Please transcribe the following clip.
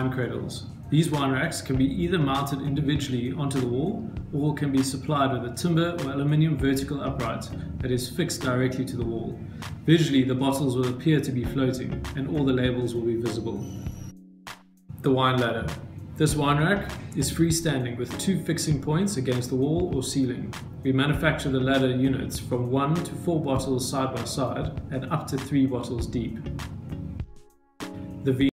wine cradles. These wine racks can be either mounted individually onto the wall or can be supplied with a timber or aluminium vertical upright that is fixed directly to the wall. Visually, the bottles will appear to be floating and all the labels will be visible. The wine ladder. This wine rack is freestanding with two fixing points against the wall or ceiling. We manufacture the ladder units from one to four bottles side by side and up to three bottles deep. The